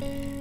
Mm.